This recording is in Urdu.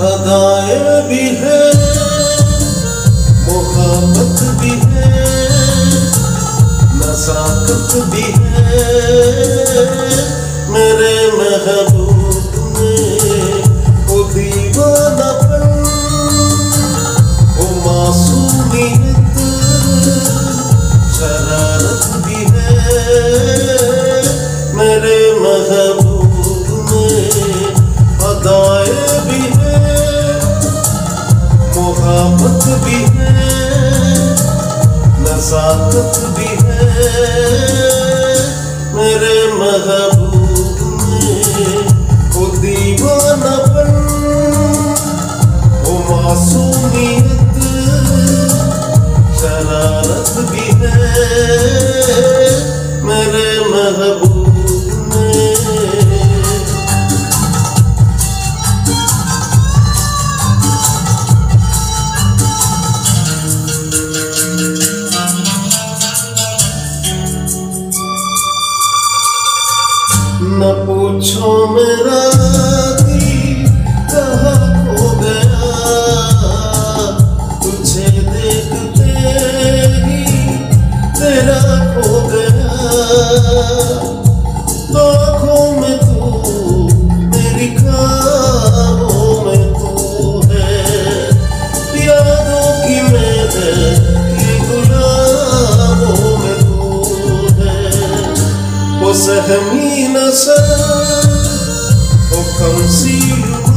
بھی ہے محبت بھی ہے نزاکت بھی ہے۔ میرے محبوب محبت بھی ہے، نزاکت بھی ہے۔ میرے محبوب میں وہ دیوانہ پن وہ معصومیت شرارت بھی ہے۔ میرے محبوب نہ پوچھو میرا دل کہاں کھو گیا۔ تجھے دیکھتے ہی تیرا ہو گیا۔ وہ سہمی نسل وہ